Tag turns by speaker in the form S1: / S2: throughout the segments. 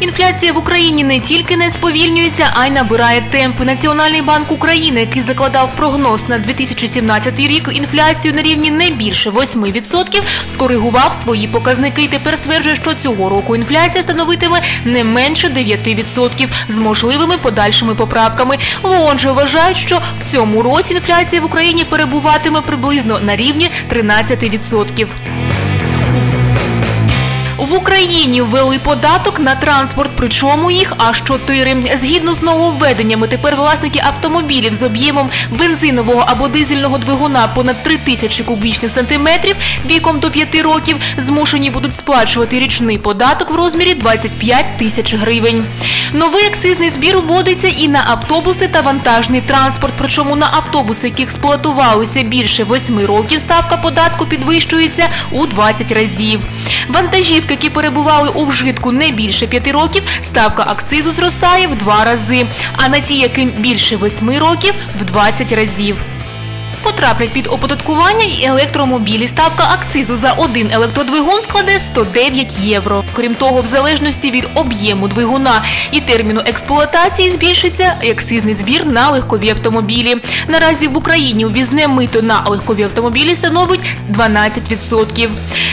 S1: Інфляція в Україні не тільки не сповільнюється, а й набирає темпи. Національний банк України, який закладав прогноз на 2017 рік інфляцію на рівні не більше 8%, скоригував свої показники і тепер стверджує, що цього року інфляція становитиме не менше 9% з можливими подальшими поправками. В ООН же вважають, що в цьому році інфляція в Україні перебуватиме приблизно на рівні 13%. В Україні ввели податок на транспорт, причому їх аж чотири. Згідно з нововведеннями, тепер власники автомобілів з об'ємом бензинового або дизельного двигуна понад 3 тисячі кубічних сантиметрів віком до 5 років змушені будуть сплачувати річний податок в розмірі 25 тисяч гривень. Новий акцизний збір вводиться і на автобуси та вантажний транспорт. Причому на автобуси, які експлуатувалися більше 8 років, ставка податку підвищується у 20 разів. Вантажівки, які перебували у вжитку не більше 5 років, ставка акцизу зростає в 2 рази, а на ті, яким більше 8 років – в 20 разів. Потраплять під оподаткування і електромобілі. Ставка акцизу за один електродвигун складе 109 євро. Крім того, в залежності від об'єму двигуна і терміну експлуатації збільшиться і акцизний збір на легкові автомобілі. Наразі в Україні увізне мито на легкові автомобілі становить 12%.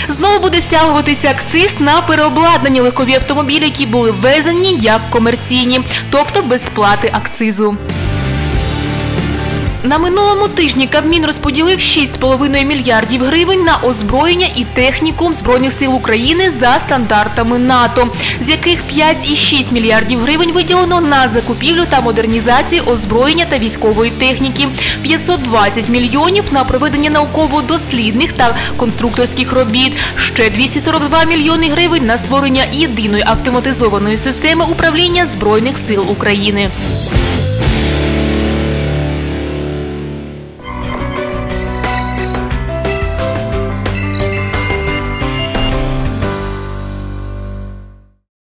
S1: Знову буде стягуватися акциз на переобладнані легкові автомобілі, які були ввезені як комерційні, тобто без сплати акцизу. На минулому тижні Кабмін розподілив 6,5 мільярдів гривень на озброєння і техніку Збройних сил України за стандартами НАТО, з яких 5,6 мільярдів гривень виділено на закупівлю та модернізацію озброєння та військової техніки, 520 мільйонів на проведення науково-дослідних та конструкторських робіт, ще 242 мільйони гривень на створення єдиної автоматизованої системи управління Збройних сил України.